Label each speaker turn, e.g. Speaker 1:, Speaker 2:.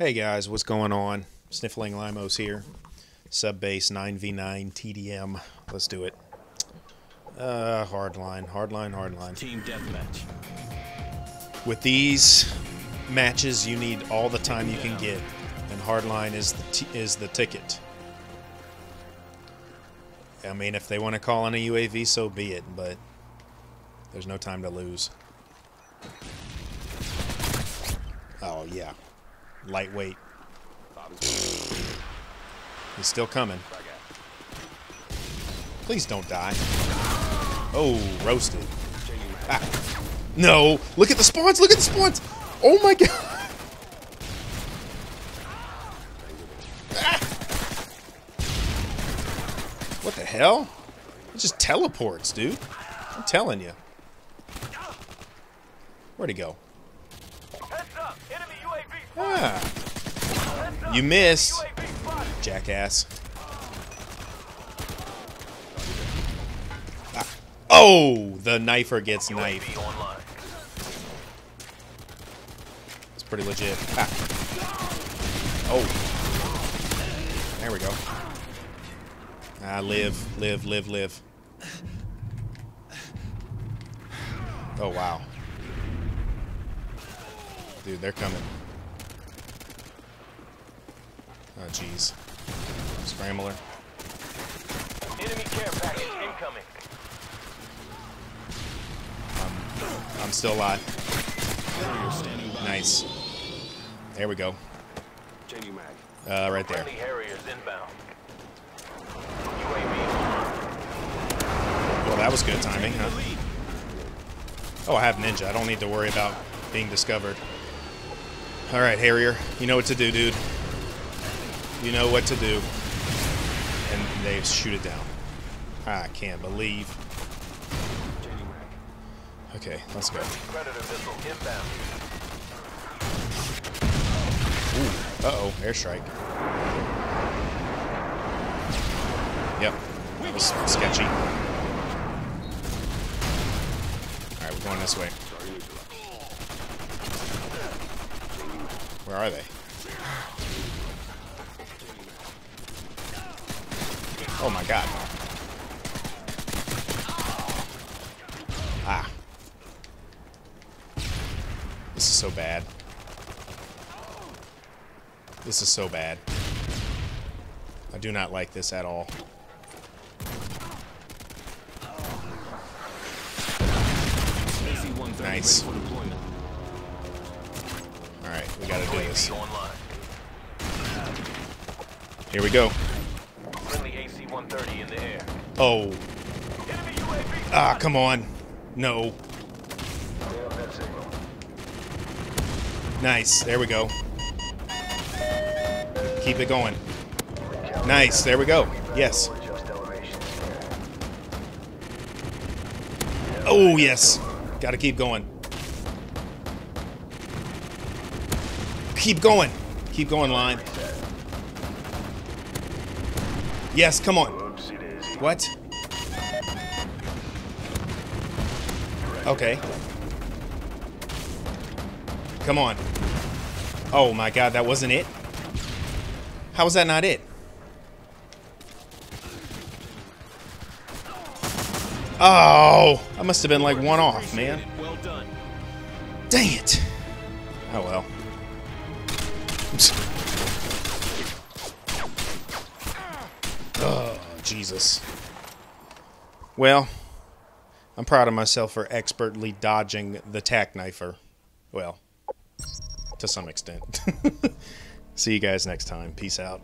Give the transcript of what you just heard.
Speaker 1: Hey guys, what's going on? Sniffling Limos here. Sub base 9v9 TDM. Let's do it. Uh, hardline, hardline, hardline.
Speaker 2: Team deathmatch.
Speaker 1: With these matches, you need all the time you can get, and hardline is the t is the ticket. I mean, if they want to call on a UAV, so be it, but there's no time to lose. Oh yeah, lightweight. He's still coming. Please don't die. Oh, roasted. Ah. No! Look at the spawns! Look at the spawns! Oh my god! Ah. What the hell? It just teleports, dude. I'm telling you. Where'd he go? Ah. You missed, jackass. Ah. Oh, the knifer gets knifed. It's pretty legit. Ah. Oh. There we go. Ah, live, live, live, live. Oh, wow. Dude, they're coming. Oh, jeez. Scrambler.
Speaker 3: Enemy care package incoming.
Speaker 1: Um, I'm still alive. Nice. There we go.
Speaker 2: Changing mag.
Speaker 1: Uh, right there.
Speaker 3: Friendly Harriers inbound. UAV.
Speaker 1: Well, that was good timing, huh? Oh, I have Ninja. I don't need to worry about being discovered. All right, Harrier. You know what to do, dude. You know what to do. And they shoot it down. I can't believe. Okay, let's go.
Speaker 3: Predator missile inbound.
Speaker 1: Ooh. Uh-oh, airstrike. Yep. That was sketchy. Alright, we're going this way. Where are they? Oh my god. Ah. This is so bad. This is so bad. I do not like this at all. Nice.
Speaker 2: ready for deployment.
Speaker 1: Alright, we gotta do this. Here we go.
Speaker 3: Friendly AC-130 in the air.
Speaker 1: Oh. Ah, come on. No. Nice. There we go. Keep it going. Nice. There we go. Yes. Oh, yes. Got to keep going. Keep going. Keep going, line. Yes, come on. What? Okay. Come on. Oh my god, that wasn't it? How was that not it? Oh, I must have been like one off, man. Dang it. Oh well. oh, Jesus. Well, I'm proud of myself for expertly dodging the tac knifer. Well, to some extent. See you guys next time. Peace out.